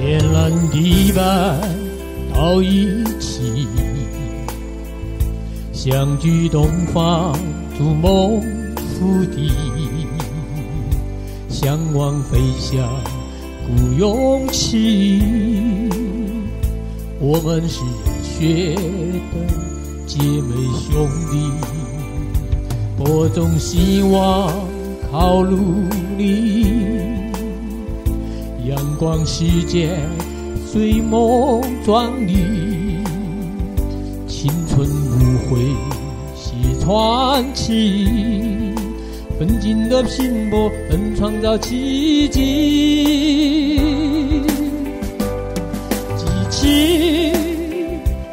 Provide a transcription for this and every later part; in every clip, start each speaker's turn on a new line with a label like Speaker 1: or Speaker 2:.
Speaker 1: 团地般到一起，相聚东方，逐梦福地，向往飞翔，鼓勇气。我们是热血的姐妹兄弟，播种希望，靠努力。光世界，随梦壮丽，青春无悔写传奇，奋进的拼搏能创造奇迹。激情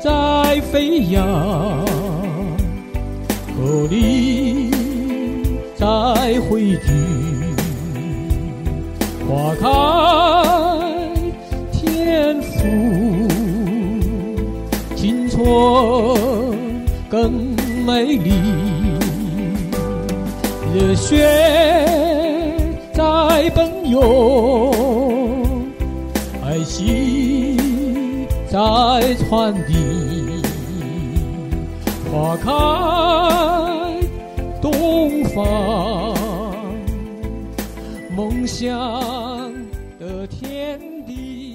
Speaker 1: 在飞扬，合力在汇聚。花开青春更美丽。热血在奔涌，爱心在传递。花开东方。梦想的天地。